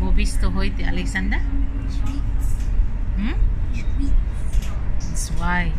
Wo bist du heute, Alexander? Hm? That's why.